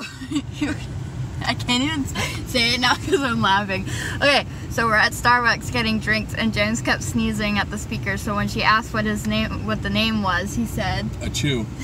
I can't even say it now because I'm laughing. Okay, so we're at Starbucks getting drinks, and James kept sneezing at the speaker. So when she asked what his name, what the name was, he said. A chew.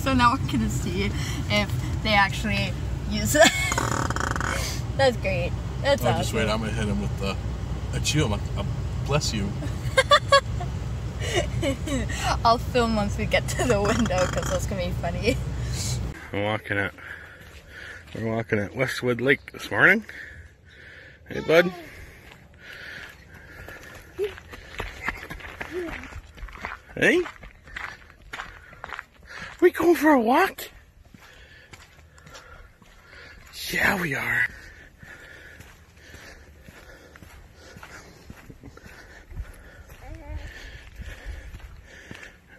So now we're gonna see if they actually use it. That's great. That's Oh, awesome. just wait. I'm gonna hit him with the a chew. I'm like, uh, bless you. I'll film once we get to the window because that's gonna be funny. I'm walking at we're walking at Westwood Lake this morning. Hey bud. Hey? We going for a walk? Yeah, we are.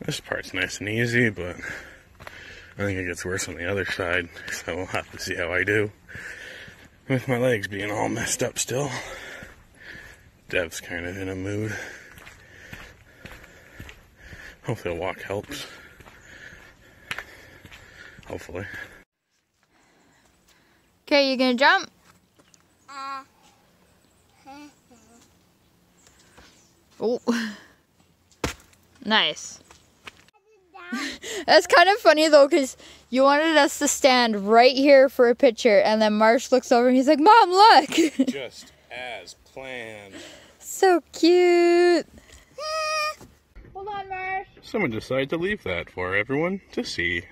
This part's nice and easy, but I think it gets worse on the other side, so we'll have to see how I do. With my legs being all messed up still. Dev's kind of in a mood. Hopefully, a walk helps. Hopefully. Okay, you gonna jump? Oh. Nice. That's kind of funny though, because you wanted us to stand right here for a picture, and then Marsh looks over and he's like, Mom, look! Just as planned. so cute! Hold on, Marsh. Someone decided to leave that for everyone to see.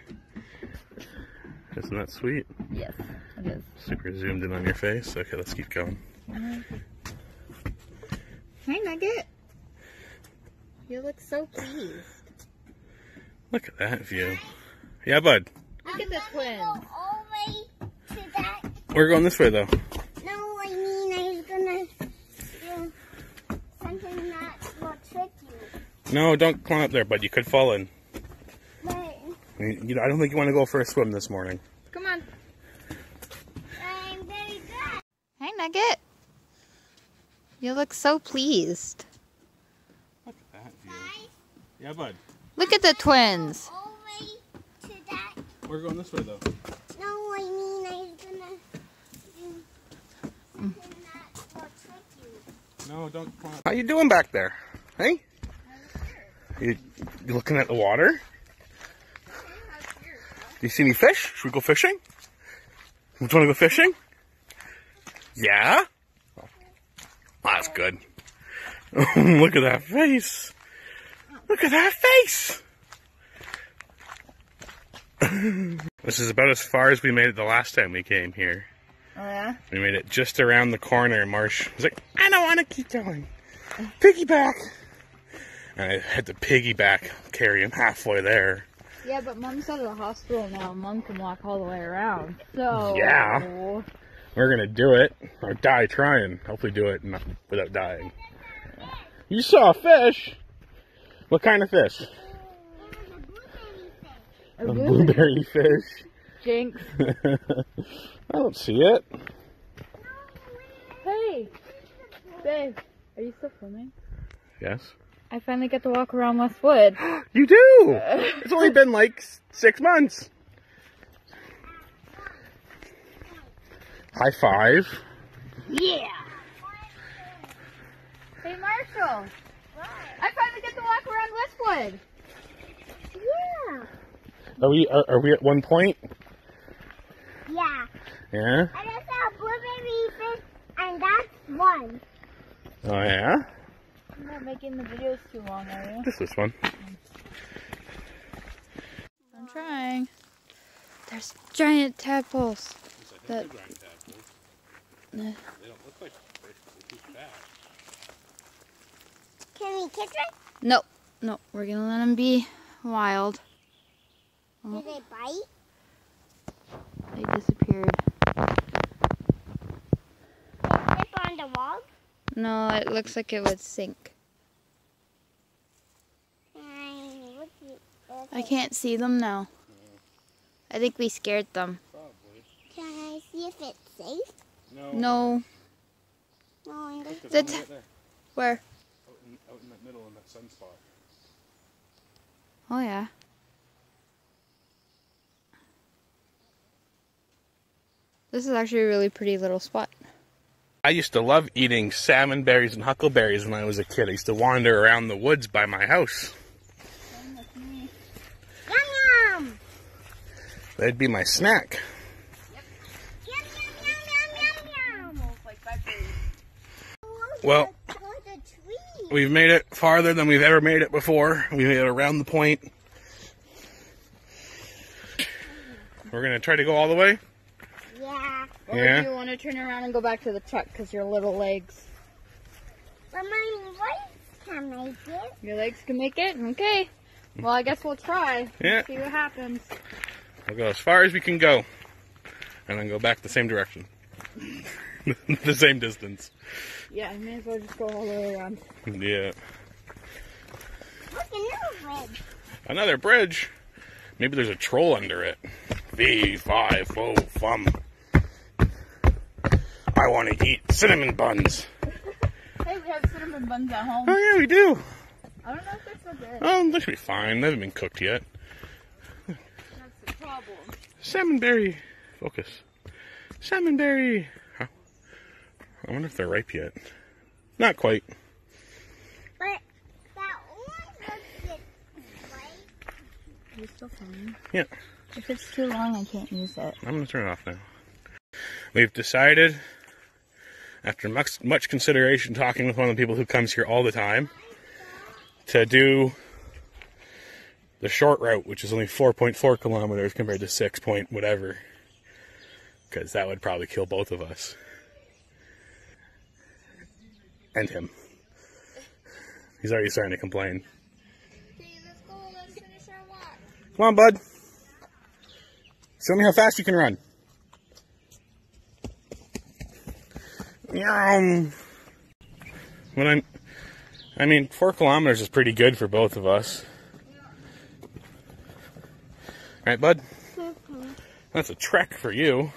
Isn't that sweet? Yes, it is. Super zoomed in on your face. Okay, let's keep going. Mm-hmm. Hey, Nugget. You look so pleased. Look at that view. Yeah, bud. Look at the twins. all the way to that. We're going this way though. No, I mean I was gonna do something that will trick you. No, don't climb up there, bud. You could fall in. But You- you- I don't think you want to go for a swim this morning. Come on. I'm very good. Hey, Nugget. You look so pleased. Look at that view. Yeah, bud. Look at the twins. All the way to that. We're going this way though. No, I mean I was gonna do something that will trick you. No, don't climb. How you doing back there? Hey? You, you looking at the water? Do you see any fish? Should we go fishing? You want to go fishing? Yeah? Oh, that's good. Look at that face. Look at that face. this is about as far as we made it the last time we came here. Oh, yeah? We made it just around the corner. Marsh was like, I don't want to keep going. Piggyback. And I had to piggyback, carry him halfway there. Yeah, but Mom's out of the hospital now. Mom can walk all the way around. So. Yeah. We're gonna do it, or die trying. Hopefully, do it without dying. You saw a fish. What kind of fish? A blueberry fish. Jinx. I don't see it. Hey, babe, are you still filming? Yes. I finally get to walk around Westwood. You do. It's only been like six months. High five. Yeah. Hey, Marshall. I finally get to walk around Westwood. Yeah. Are we are, are we at one point? Yeah. Yeah. I just saw a blueberry fish, and that's one. Oh yeah. I'm not making the videos too long, are you? Just this one. I'm trying. There's giant tadpoles. That. They don't look like they're fast. Can we kiss it? No, no, we're gonna let them be wild. Did they bite? They disappeared. They slip on the wall? No, it looks like it would sink. And look at I can't see them now. I think we scared them. Probably. Can I see if it's safe? No. No. No, I'm The t- right. Where? Out in, out in that middle in that sunspot. Oh yeah. This is actually a really pretty little spot. I used to love eating salmon berries and huckleberries when I was a kid. I used to wander around the woods by my house. Yum yum. That'd be my snack. Yum yum yum yum yum yum. Well- Go to the tree. We've made it farther than we've ever made it before. We made it around the point. We're gonna try to go all the way. Yeah. Or Yeah. do you want to turn around and go back to the truck because your little legs. But my legs can make it. Your legs can make it? Okay. Well, I guess we'll try. Yeah. See what happens. We'll go as far as we can go, and then go back the same direction, the same distance. Yeah, I may as well just go all the way around. Yeah. Look, another red. Another bridge. Maybe there's a troll under it. V five fo fum. I want to eat cinnamon buns. Hey, we have cinnamon buns at home. Oh yeah, we do. I don't know if they're so good. Oh, they should be fine. They haven't been cooked yet. That's the problem. Salmonberry. Focus. Salmonberry. Huh? I wonder if they're ripe yet. Not quite. But that one looks it right. It's still fine. Yeah. If it's too long, I can't use it. I'm going to turn it off now. We've decided, after much, much consideration, talking with one of the people who comes here all the time, to do the short route, which is only 4.4 kilometers compared to 6 point whatever. Because that would probably kill both of us. And him. He's already starting to complain. Okay, let's go. Let's finish our walk. Come on, bud. Show me how fast you can run. Yum. When I'm, I mean, four kilometers is pretty good for both of us. Right, bud? Mm-hmm. That's a trek for you.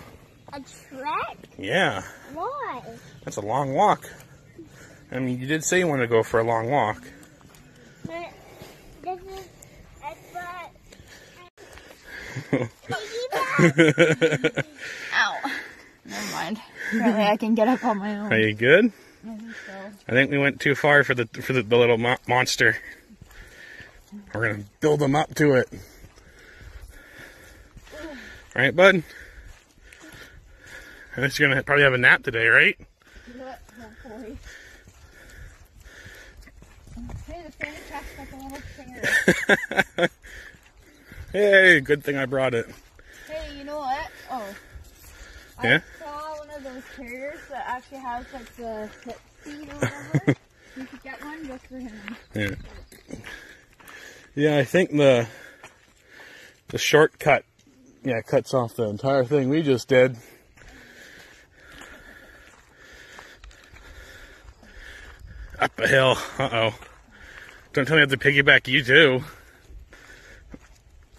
A trek? Yeah, Why? that's a long walk. I mean, you did say you wanted to go for a long walk. But this is a but. Piggyback. Ow. Never mind. Apparently, I can get up on my own. Are you good? I think so. I think we went too far for the for the, the little mo- monster. We're gonna build them up to it. Right, bud? I guess you're gonna probably have a nap today, right? Yeah, hopefully. Hey, the fanny pack's like a little chair. Hey, good thing I brought it. Hey, you know what? Oh. I Yeah? saw one of those carriers that actually has like the hip seat or whatever. you could get one just for him. Yeah. Yeah, I think the the shortcut yeah, cuts off the entire thing we just did. Up a hill. Uh oh. Don't tell me I have to piggyback you too.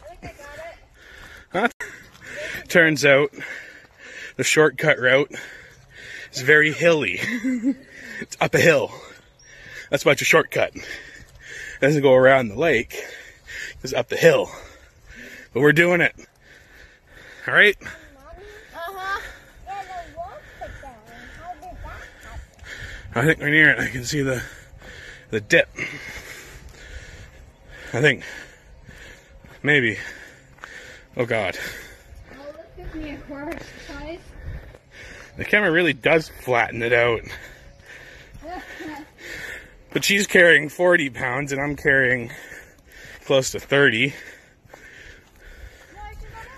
I think I got it. Turns out the shortcut route is very hilly. it's up a hill. That's why it's a shortcut. It doesn't go around the lake. It's up the hill. But we're doing it. All right. I think we're near it. I can see the the dip. I think maybe. Oh God, Oh, me core the camera really does flatten it out. But she's carrying 40 pounds and I'm carrying close to 30. No,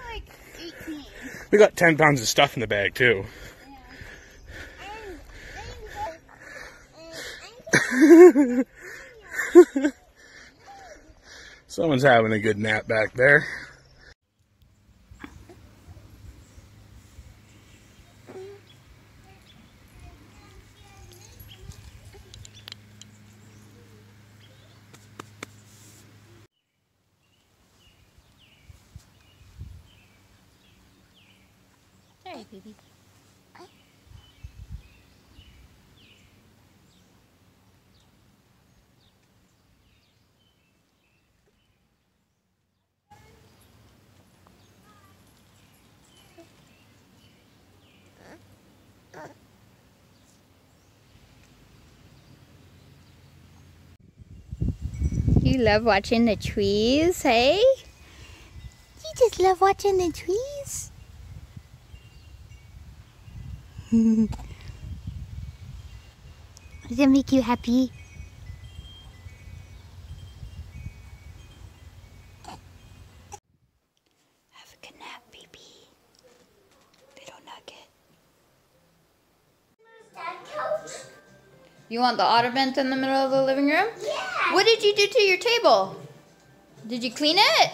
like 18. We got 10 pounds of stuff in the bag too. And, Someone's having a good nap back there. Hey, baby. You love watching the trees, hey? You just love watching the trees. Does it make you happy? Have a good nap, baby. Little nugget. You want the ottoman in the middle of the living room? Yeah. What did you do to your table? Did you clean it?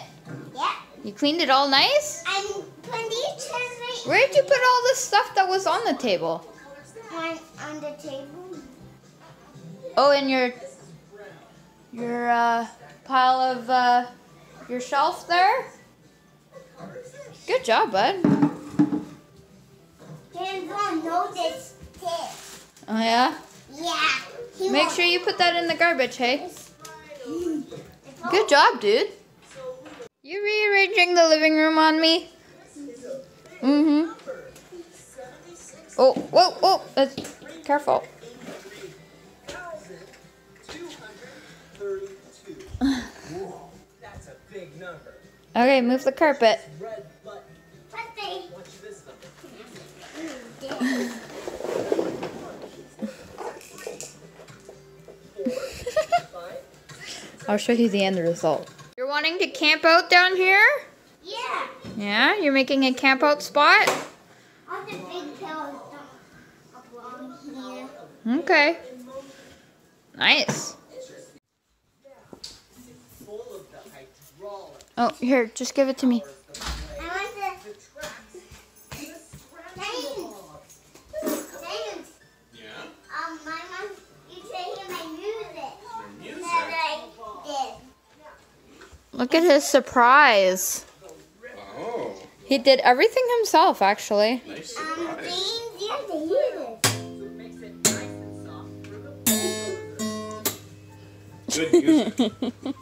Yeah. You cleaned it all nice? I'm putting these chairs right Where did you put all the stuff that was on the table? on, on the table. Oh, in your your uh, pile of uh, your shelf there. Good job, bud. Hands on, no this. Oh yeah. Yeah. Make sure you put that in the garbage, hey. Good job, dude. You rearranging the living room on me? Mm-hmm. Oh, whoa, whoa, that's careful. That's a big number. Okay, move the carpet. I'll show you the end result. You're wanting to camp out down here? Yeah. Yeah, you're making a camp out spot? All the big pillows don't here. Okay. Nice. Full of the hydraulic. Oh, here, just give it to me. Look at his surprise. Oh, He did everything himself, actually. nice Um, surprise. James, you have to hear this. So it makes it nice and soft for the Good music.